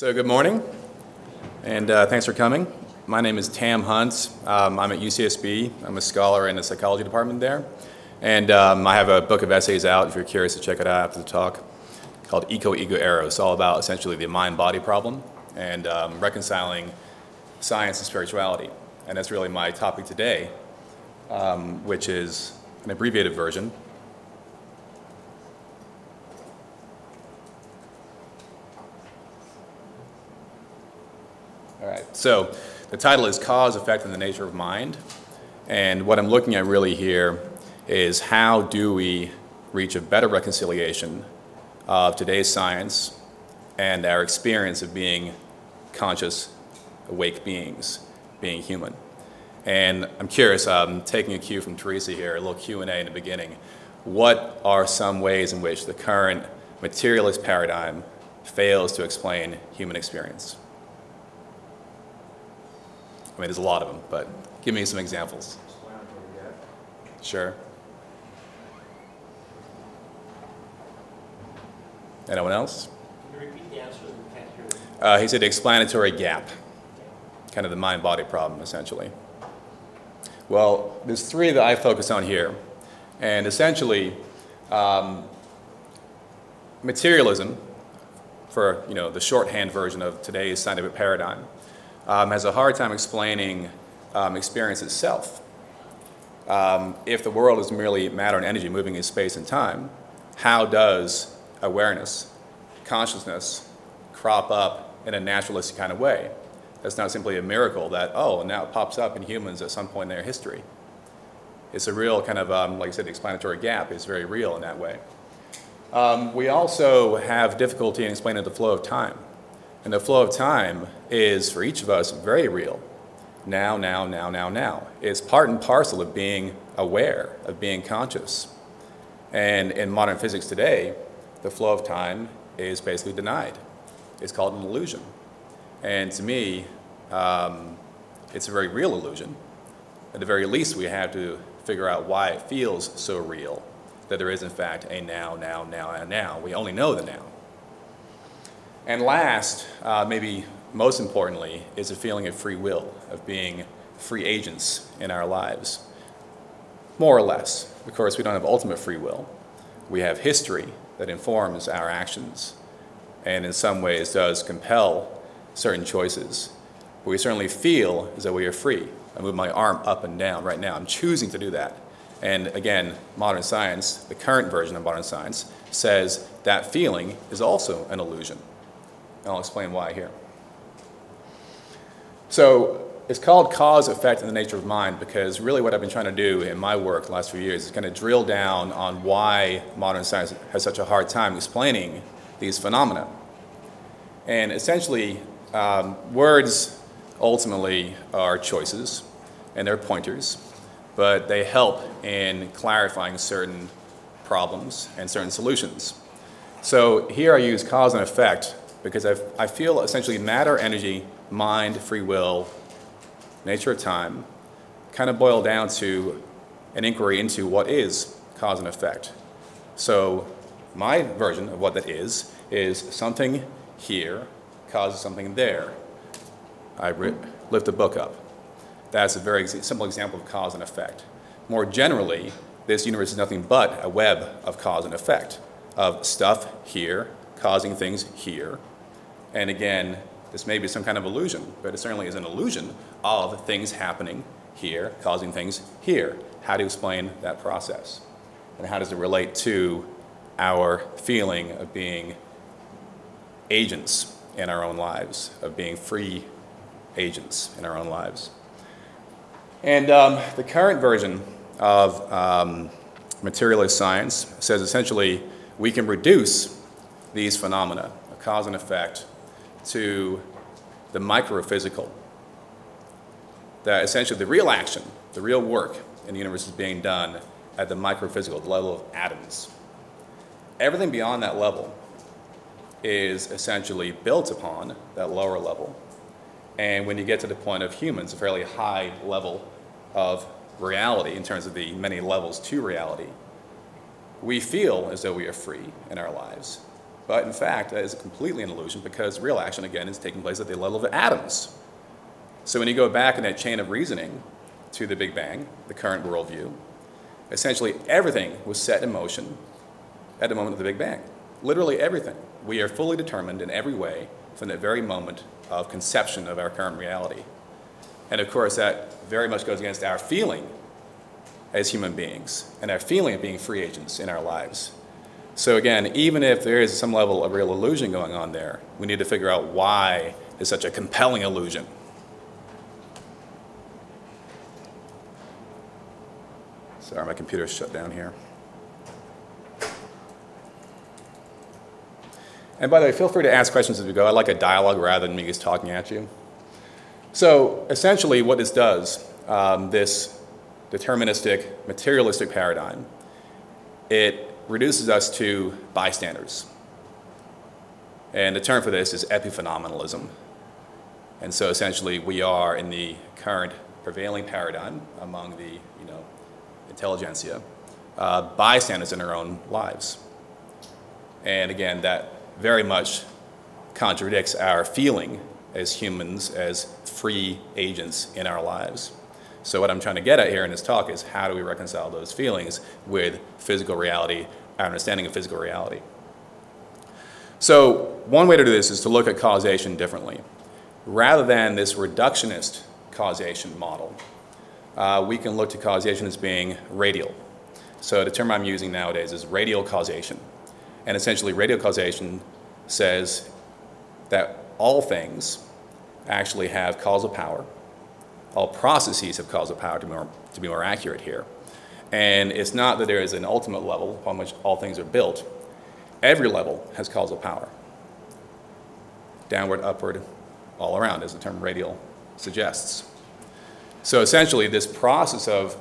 So good morning, and uh, thanks for coming. My name is Tam Hunt. Um, I'm at UCSB. I'm a scholar in the psychology department there. And um, I have a book of essays out, if you're curious to check it out after the talk, called Eco Ego Eros. It's all about essentially the mind body problem and um, reconciling science and spirituality. And that's really my topic today, um, which is an abbreviated version. So the title is Cause, Effect, and the Nature of Mind. And what I'm looking at really here is how do we reach a better reconciliation of today's science and our experience of being conscious, awake beings, being human. And I'm curious, I'm taking a cue from Teresa here, a little Q&A in the beginning. What are some ways in which the current materialist paradigm fails to explain human experience? I mean, there's a lot of them, but give me some examples. Sure. Anyone else? Can you repeat the answer? We can't hear it. Uh, he said explanatory gap, kind of the mind-body problem, essentially. Well, there's three that I focus on here, and essentially, um, materialism, for you know the shorthand version of today's scientific paradigm, um, has a hard time explaining um, experience itself. Um, if the world is merely matter and energy moving in space and time, how does awareness, consciousness, crop up in a naturalistic kind of way? That's not simply a miracle that, oh, now it pops up in humans at some point in their history. It's a real kind of, um, like I said, the explanatory gap is very real in that way. Um, we also have difficulty in explaining the flow of time. And the flow of time is, for each of us, very real. Now, now, now, now, now. It's part and parcel of being aware, of being conscious. And in modern physics today, the flow of time is basically denied. It's called an illusion. And to me, um, it's a very real illusion. At the very least, we have to figure out why it feels so real that there is, in fact, a now, now, now, and now. We only know the now. And last, uh, maybe most importantly, is a feeling of free will, of being free agents in our lives. More or less. Of course, we don't have ultimate free will. We have history that informs our actions and in some ways does compel certain choices. But we certainly feel as though we are free. I move my arm up and down right now. I'm choosing to do that. And again, modern science, the current version of modern science, says that feeling is also an illusion. And I'll explain why here. So it's called cause, effect, in the nature of mind because really what I've been trying to do in my work the last few years is kind of drill down on why modern science has such a hard time explaining these phenomena. And essentially, um, words ultimately are choices and they're pointers, but they help in clarifying certain problems and certain solutions. So here I use cause and effect because I've, I feel essentially matter, energy, mind, free will, nature of time kind of boil down to an inquiry into what is cause and effect. So my version of what that is is something here causes something there. I lift a book up. That's a very simple example of cause and effect. More generally, this universe is nothing but a web of cause and effect, of stuff here causing things here. And again, this may be some kind of illusion, but it certainly is an illusion of things happening here, causing things here. How do you explain that process? And how does it relate to our feeling of being agents in our own lives, of being free agents in our own lives? And um, the current version of um, materialist science says essentially we can reduce these phenomena, a cause and effect, to the microphysical. That essentially the real action, the real work in the universe is being done at the microphysical, the level of atoms. Everything beyond that level is essentially built upon that lower level. And when you get to the point of humans, a fairly high level of reality in terms of the many levels to reality, we feel as though we are free in our lives But in fact, that is completely an illusion because real action, again, is taking place at the level of atoms. So when you go back in that chain of reasoning to the Big Bang, the current worldview, essentially everything was set in motion at the moment of the Big Bang. Literally everything. We are fully determined in every way from that very moment of conception of our current reality. And of course, that very much goes against our feeling as human beings and our feeling of being free agents in our lives. So again, even if there is some level of real illusion going on there, we need to figure out why it's such a compelling illusion. Sorry, my computer's shut down here. And by the way, feel free to ask questions as we go. I like a dialogue rather than me just talking at you. So essentially what this does, um, this deterministic, materialistic paradigm, it reduces us to bystanders. And the term for this is epiphenomenalism. And so essentially we are in the current prevailing paradigm among the you know, intelligentsia, uh, bystanders in our own lives. And again, that very much contradicts our feeling as humans, as free agents in our lives. So what I'm trying to get at here in this talk is how do we reconcile those feelings with physical reality, our understanding of physical reality. So one way to do this is to look at causation differently. Rather than this reductionist causation model, uh, we can look to causation as being radial. So the term I'm using nowadays is radial causation. And essentially radial causation says that all things actually have causal power. All processes have causal power, to be more, to be more accurate here. And it's not that there is an ultimate level upon which all things are built. Every level has causal power. Downward, upward, all around, as the term radial suggests. So essentially, this process of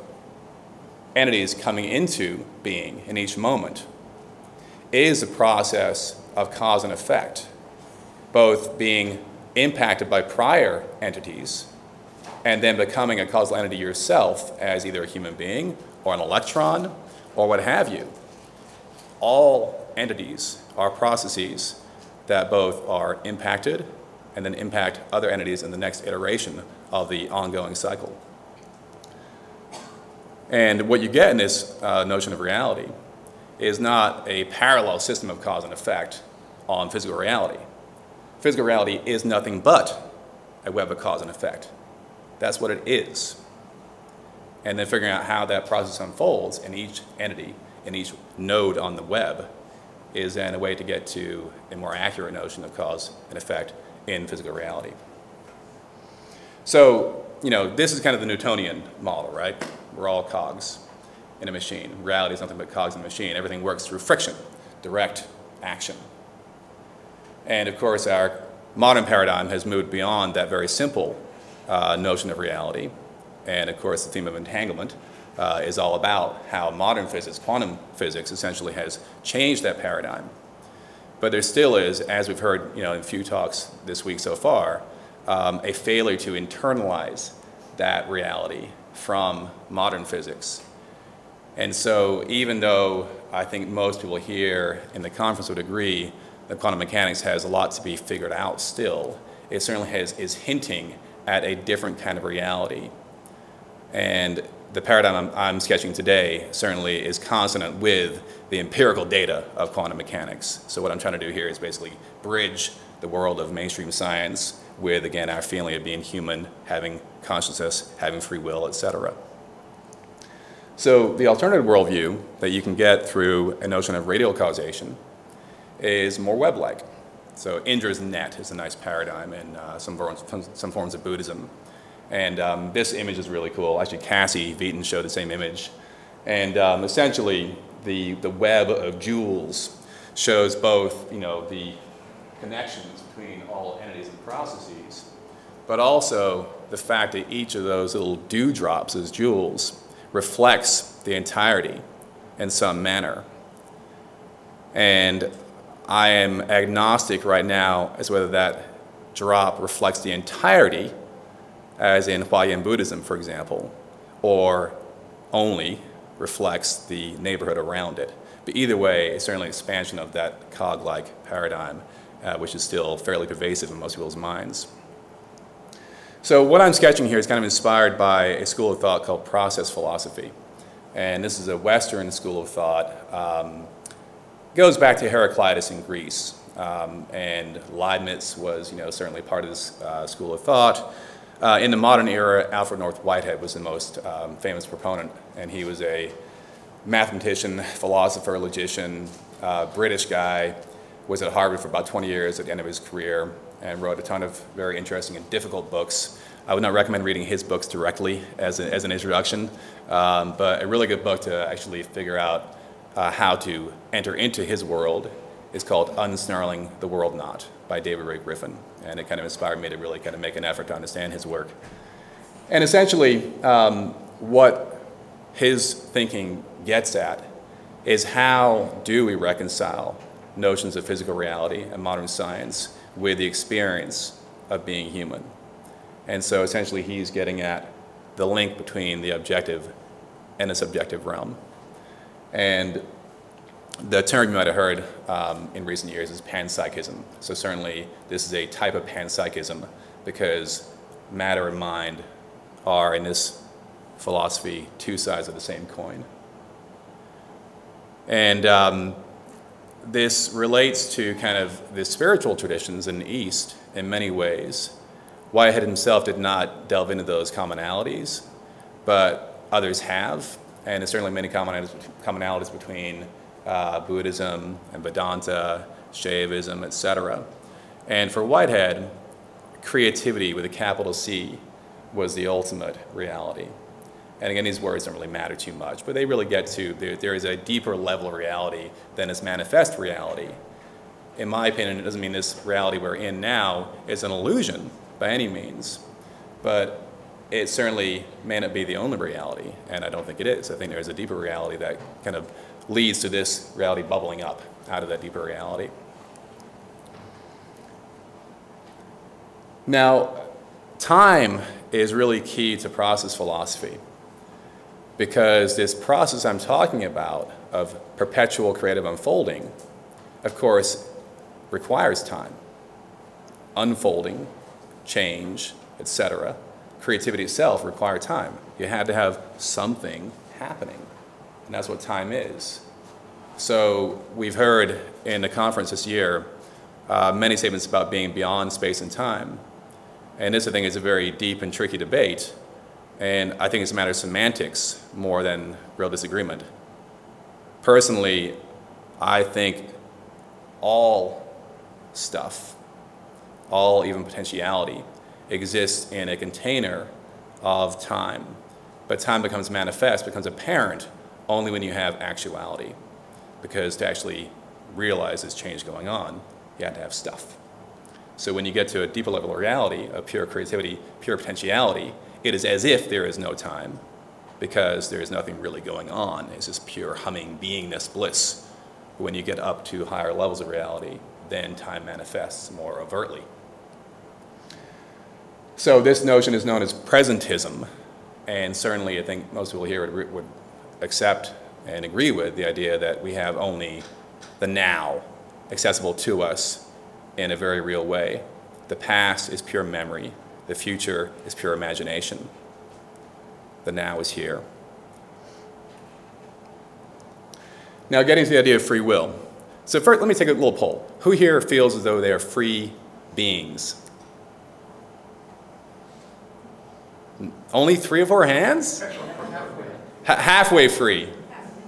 entities coming into being in each moment is a process of cause and effect, both being impacted by prior entities and then becoming a causal entity yourself as either a human being or an electron or what have you. All entities are processes that both are impacted and then impact other entities in the next iteration of the ongoing cycle. And what you get in this uh, notion of reality is not a parallel system of cause and effect on physical reality. Physical reality is nothing but a web of cause and effect. That's what it is. And then figuring out how that process unfolds in each entity, in each node on the web, is then a way to get to a more accurate notion of cause and effect in physical reality. So, you know, this is kind of the Newtonian model, right? We're all cogs in a machine. Reality is nothing but cogs in a machine. Everything works through friction, direct action. And of course, our modern paradigm has moved beyond that very simple uh, notion of reality. And of course, the theme of entanglement uh, is all about how modern physics, quantum physics, essentially has changed that paradigm. But there still is, as we've heard you know, in a few talks this week so far, um, a failure to internalize that reality from modern physics. And so even though I think most people here in the conference would agree that quantum mechanics has a lot to be figured out still, it certainly has, is hinting at a different kind of reality. And the paradigm I'm, I'm, sketching today certainly is consonant with the empirical data of quantum mechanics. So what I'm trying to do here is basically bridge the world of mainstream science with, again, our feeling of being human, having consciousness, having free will, etc. So the alternative worldview that you can get through a notion of radial causation is more web-like. So Indra's net is a nice paradigm in uh, some, forms, some forms of Buddhism. And um, this image is really cool. Actually, Cassie Vieten showed the same image. And um, essentially, the, the web of jewels shows both, you know, the connections between all entities and processes, but also the fact that each of those little dewdrops as jewels reflects the entirety in some manner. And I am agnostic right now as whether that drop reflects the entirety, as in Huayan Buddhism, for example, or only reflects the neighborhood around it. But either way, it's certainly an expansion of that cog-like paradigm, uh, which is still fairly pervasive in most people's minds. So what I'm sketching here is kind of inspired by a school of thought called process philosophy. And this is a Western school of thought. Um, goes back to Heraclitus in Greece. Um, and Leibniz was, you know, certainly part of this uh, school of thought. Uh, in the modern era, Alfred North Whitehead was the most um, famous proponent, and he was a mathematician, philosopher, logician, uh, British guy, was at Harvard for about 20 years at the end of his career, and wrote a ton of very interesting and difficult books. I would not recommend reading his books directly as, a, as an introduction, um, but a really good book to actually figure out uh, how to enter into his world is called Unsnarling the World Knot by David Ray Griffin. And it kind of inspired me to really kind of make an effort to understand his work. And essentially, um, what his thinking gets at is how do we reconcile notions of physical reality and modern science with the experience of being human. And so essentially he's getting at the link between the objective and the subjective realm. And the term you might have heard um, in recent years is panpsychism. So certainly this is a type of panpsychism because matter and mind are, in this philosophy, two sides of the same coin. And um, this relates to kind of the spiritual traditions in the East in many ways. Whitehead himself did not delve into those commonalities, but others have, and there's certainly many commonalities, commonalities between uh, Buddhism and Vedanta, Shaivism, etc. And for Whitehead, creativity with a capital C was the ultimate reality. And again, these words don't really matter too much, but they really get to there, there is a deeper level of reality than is manifest reality. In my opinion, it doesn't mean this reality we're in now is an illusion by any means, but it certainly may not be the only reality, and I don't think it is. I think there's a deeper reality that kind of leads to this reality bubbling up out of that deeper reality. Now, time is really key to process philosophy because this process I'm talking about of perpetual creative unfolding, of course, requires time. Unfolding, change, etc. Creativity itself require time. You had to have something happening, and that's what time is. So we've heard in the conference this year uh, many statements about being beyond space and time. And this, I think, is a very deep and tricky debate and I think it's a matter of semantics more than real disagreement. Personally, I think all stuff, all even potentiality, exists in a container of time. But time becomes manifest, becomes apparent only when you have actuality. Because to actually realize this change going on, you have to have stuff. So when you get to a deeper level of reality, of pure creativity, pure potentiality, it is as if there is no time because there is nothing really going on. It's just pure humming beingness bliss. When you get up to higher levels of reality, then time manifests more overtly. So this notion is known as presentism, and certainly I think most people here would, would accept and agree with the idea that we have only the now accessible to us in a very real way. The past is pure memory, the future is pure imagination. The now is here. Now, getting to the idea of free will. So, first, let me take a little poll. Who here feels as though they are free beings? Only three or four hands? Halfway free.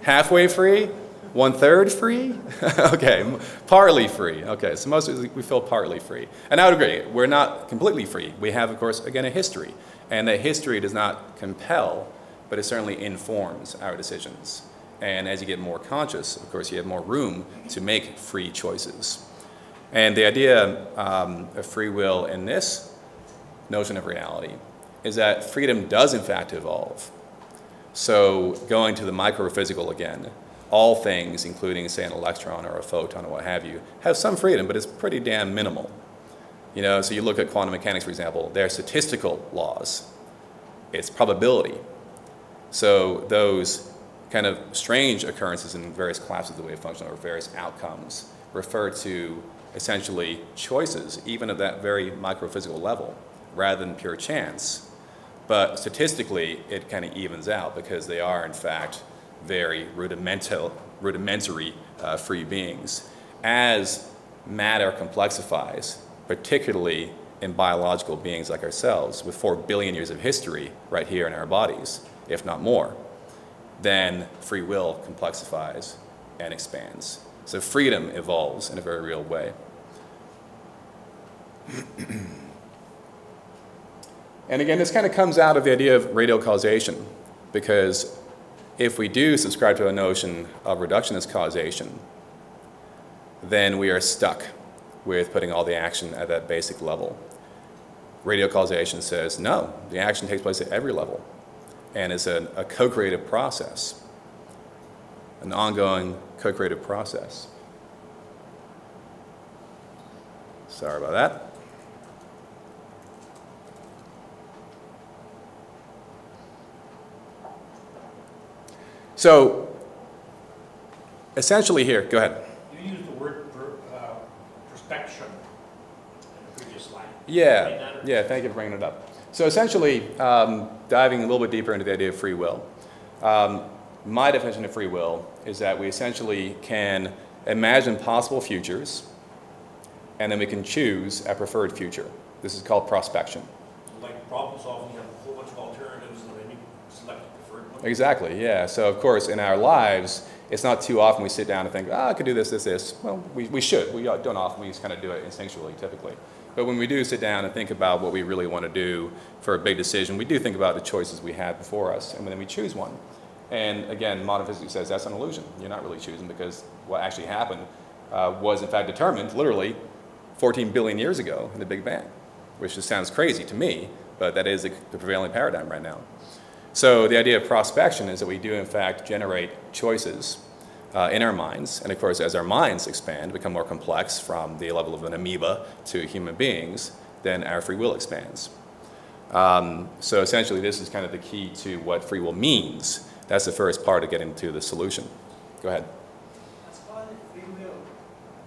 Halfway free? One third free? okay, partly free. Okay, so most of we feel partly free. And I would agree, we're not completely free. We have, of course, again, a history. And that history does not compel, but it certainly informs our decisions. And as you get more conscious, of course, you have more room to make free choices. And the idea um, of free will in this notion of reality is that freedom does, in fact, evolve. So going to the microphysical again, all things, including, say, an electron or a photon or what have you, have some freedom, but it's pretty damn minimal. You know, so you look at quantum mechanics, for example, they're statistical laws. It's probability. So those kind of strange occurrences in various classes of the wave function or various outcomes refer to essentially choices, even at that very microphysical level, rather than pure chance. But statistically, it kind of evens out because they are, in fact, very rudimentary uh, free beings. As matter complexifies, particularly in biological beings like ourselves, with four billion years of history right here in our bodies, if not more, then free will complexifies and expands. So freedom evolves in a very real way. and again, this kind of comes out of the idea of radial causation, because if we do subscribe to a notion of reductionist causation, then we are stuck with putting all the action at that basic level. Radial causation says no, the action takes place at every level and it's a, a co creative process, an ongoing co creative process. Sorry about that. So, essentially, here, go ahead. You used the word per, uh, perspection in the previous slide. Yeah, yeah, thank you for bringing it up. So essentially, um, diving a little bit deeper into the idea of free will. Um, my definition of free will is that we essentially can imagine possible futures, and then we can choose a preferred future. This is called prospection. Like problem solving, you have a whole bunch of alternatives, and then you select the preferred one. Exactly, yeah. So of course, in our lives, it's not too often we sit down and think, ah, I could do this, this, this. Well, we, we should. We don't often. We just kind of do it instinctually, typically. But when we do sit down and think about what we really want to do for a big decision, we do think about the choices we have before us, and then we choose one. And again, modern physics says that's an illusion. You're not really choosing because what actually happened uh, was in fact determined literally 14 billion years ago in the Big Bang, which just sounds crazy to me, but that is the prevailing paradigm right now. So the idea of prospection is that we do in fact generate choices uh, in our minds. And of course, as our minds expand, become more complex from the level of an amoeba to human beings, then our free will expands. Um, so essentially, this is kind of the key to what free will means. That's the first part of getting to the solution. Go ahead. As far as free will,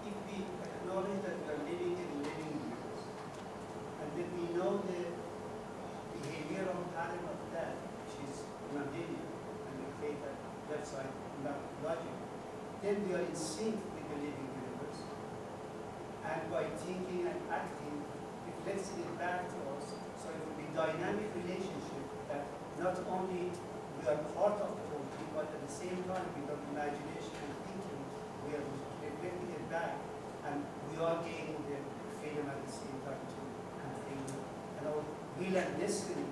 if we acknowledge that we are living in living universe, and that we know the behavioral pattern of that, which is Mendelian, and we create that website, that logic, then we are in sync with the living universe. And by thinking and acting, reflecting it back to us, so it will be dynamic relationship that not only we are part of the whole thing, but at the same time, with our imagination and thinking, we are reflecting it back, and we are gaining the freedom at the same time to continue. And our will and destiny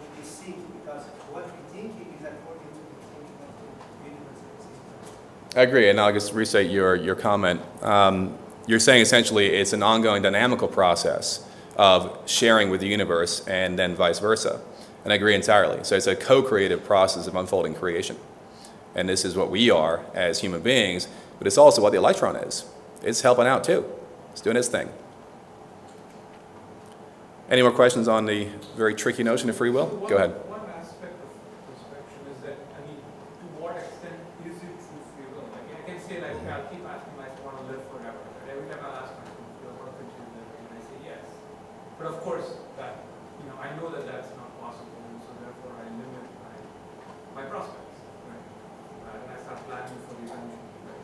will be synced because what we're thinking is according to the thinking of the universe at the same time. I agree, and I'll just restate your, your comment. Um, you're saying essentially it's an ongoing dynamical process of sharing with the universe and then vice versa. And I agree entirely. So it's a co creative process of unfolding creation. And this is what we are as human beings, but it's also what the electron is. It's helping out too, it's doing its thing. Any more questions on the very tricky notion of free will? Go ahead. One aspect of perspection is that, I mean, to what extent is it true free will? Like, I can say, like, I'll keep asking myself, I want to live forever. And every time I ask myself, do I want to continue living? And I say yes. But of course, that, you know, I know that that's not possible, and so therefore I limit my, my prospects, right? Uh, and I start planning for the eventual, right?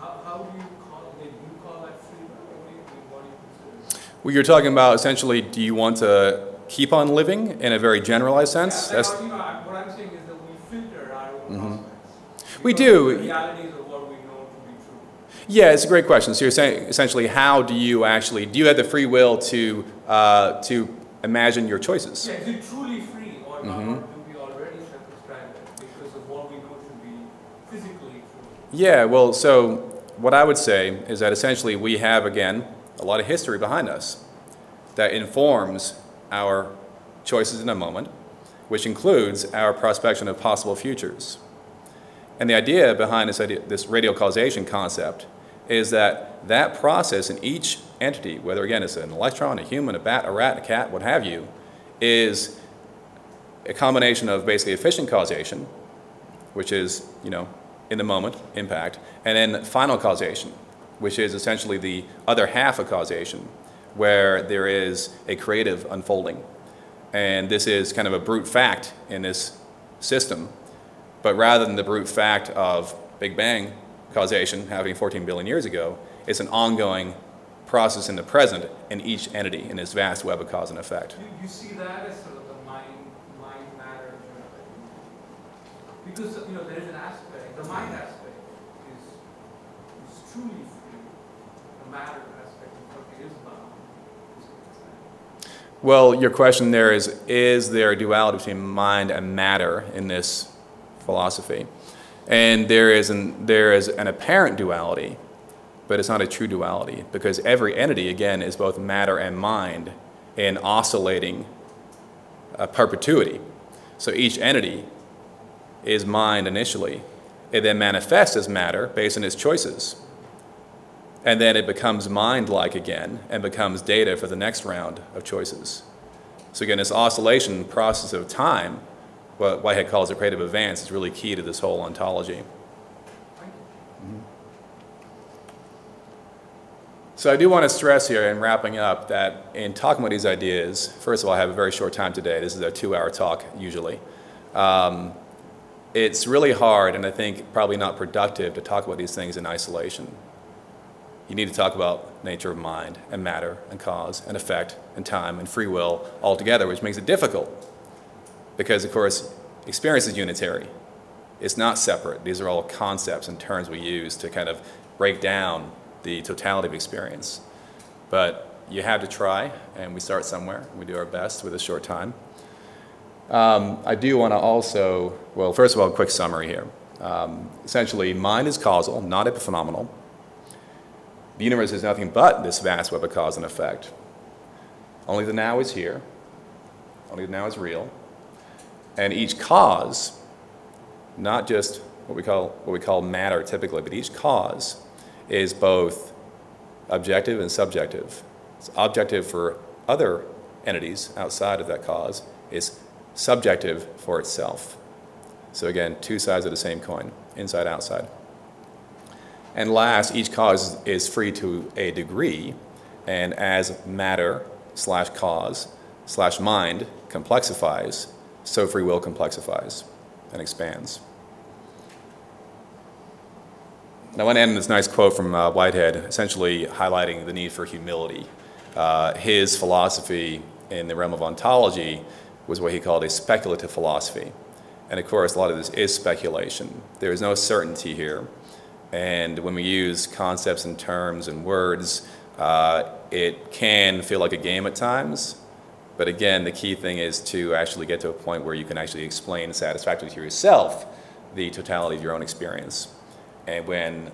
How, how do you call, do you call that free will, or what do you, what do you consider? Well, you're talking about essentially, do you want to keep on living in a very generalized sense? Yeah, That's, like, you know, I- what I'm saying is that we filter our own Mhm. prospects. We do. The realities of what we know to be true. yeah, it's a great question. So you're saying essentially, how do you actually, do you have the free will to, uh, to imagine your choices? Yeah, is it truly free or not? Mhm. Or do we already circumscribe it because of what we know to be physically true? Yeah, well, so what I would say is that essentially we have, again, a lot of history behind us that informs our choices in a moment, which includes our prospection of possible futures. And the idea behind this, idea, this radial causation concept is that that process in each entity, whether again it's an electron, a human, a bat, a rat, a cat, what have you, is a combination of basically efficient causation, which is, you know, in the moment, impact, and then final causation, which is essentially the other half of causation, where there is a creative unfolding. And this is kind of a brute fact in this system, but rather than the brute fact of Big Bang causation happening 14 billion years ago, it's an ongoing process in the present in each entity in this vast web of cause and effect. You, you see that as sort of the mind, mind matter, because, you know, there is an aspect, the mind aspect is, is truly Well, your question there is Is there a duality between mind and matter in this philosophy? And there is an, there is an apparent duality, but it's not a true duality because every entity, again, is both matter and mind in oscillating uh, perpetuity. So each entity is mind initially. It then manifests as matter based on its choices. And then it becomes mind like again and becomes data for the next round of choices. So, again, this oscillation process of time, what Whitehead calls a creative advance, is really key to this whole ontology. So, I do want to stress here in wrapping up that in talking about these ideas, first of all, I have a very short time today. This is a two hour talk usually. Um, it's really hard and I think probably not productive to talk about these things in isolation. You need to talk about nature of mind and matter and cause and effect and time and free will all together, which makes it difficult because, of course, experience is unitary. It's not separate. These are all concepts and terms we use to kind of break down the totality of experience. But you have to try, and we start somewhere. We do our best with a short time. Um, I do want to also, well, first of all, a quick summary here. Um, essentially, mind is causal, not epiphenomenal. The universe is nothing but this vast web of cause and effect. Only the now is here. Only the now is real. And each cause, not just what we call, what we call matter typically, but each cause is both objective and subjective. It's objective for other entities outside of that cause. It's subjective for itself. So again, two sides of the same coin, inside, outside. And last, each cause is free to a degree, and as matter slash cause slash mind complexifies, so free will complexifies and expands. And I want to end this nice quote from uh, Whitehead, essentially highlighting the need for humility. Uh, his philosophy in the realm of ontology was what he called a speculative philosophy. And of course, a lot of this is speculation. There is no certainty here. And when we use concepts and terms and words, uh, it can feel like a game at times. But again, the key thing is to actually get to a point where you can actually explain satisfactorily to yourself the totality of your own experience. And when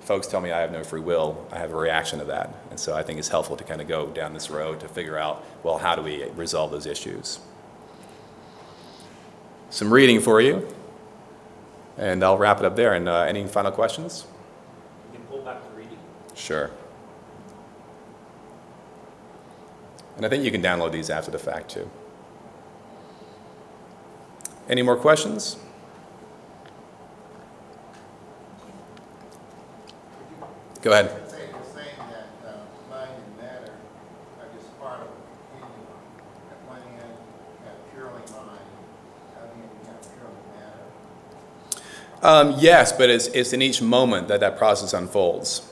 folks tell me I have no free will, I have a reaction to that. And so I think it's helpful to kind of go down this road to figure out, well, how do we resolve those issues? Some reading for you. And I'll wrap it up there. And uh, any final questions? You can pull back the reading. Sure. And I think you can download these after the fact too. Any more questions? Go ahead. You're saying, you're saying that uh, mind and matter are just part of a continuum. At one end, you have purely mind, at the other end, you have purely matter. Um, yes, but it's, it's in each moment that that process unfolds.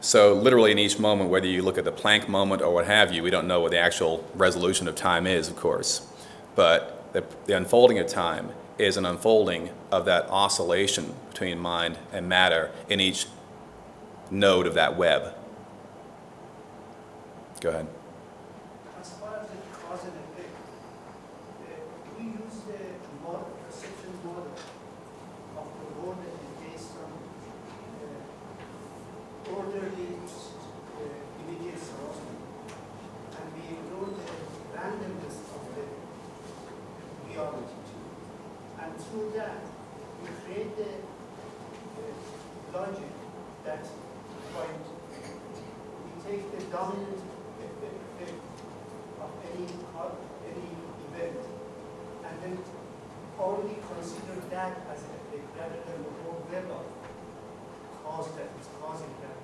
So, literally, in each moment, whether you look at the Planck moment or what have you, we don't know what the actual resolution of time is, of course. But the, the unfolding of time is an unfolding of that oscillation between mind and matter in each node of that web. Go ahead. As far as the cause and effect, uh, we use the model, perception model of the world that is based on uh, orderly uh, immediate surrounding. And we ignore the randomness of the reality too. And through that, we create the uh, logic that point, we take the dominant effect of any, of any event and then only consider that as a, rather than the whole web of cause that is causing that.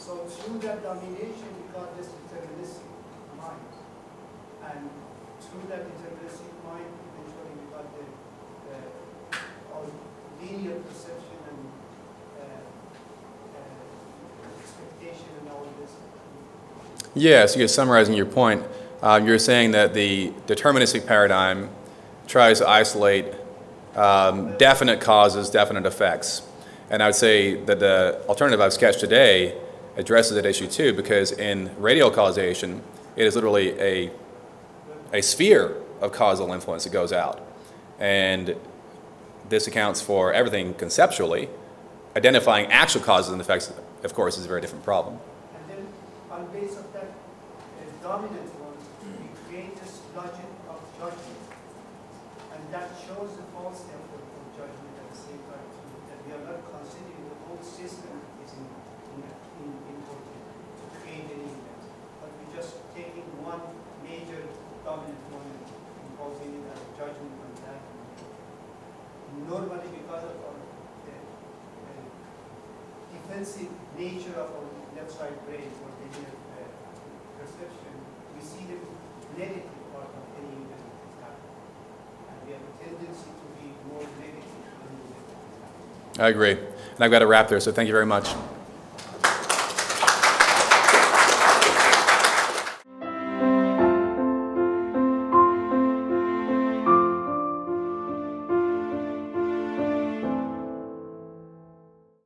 So through that domination, got this deterministic mind. And through that deterministic mind, eventually we got the, the all linear perception and uh, uh, expectation and all this. Yes, you're summarizing your point. Um, you're saying that the deterministic paradigm tries to isolate um, definite causes, definite effects. And I would say that the alternative I've sketched today addresses that issue too, because in radial causation, it is literally a, a sphere of causal influence that goes out. And this accounts for everything conceptually. Identifying actual causes and effects, of course, is a very different problem. And then on base of that uh, dominant one, we create this logic of judgment. And that shows the false effort of judgment at the same time that we are not considering the whole system is in, in, in, important to create any event. But we're just taking one major dominant one and imposing it as a judgment on that. Normally because of our uh, uh, defensive nature of our left side brain or linear uh, perception, we see the negative part of any event that's happening. And we have a tendency to be more negative the. I agree. And I've got to wrap there, so thank you very much.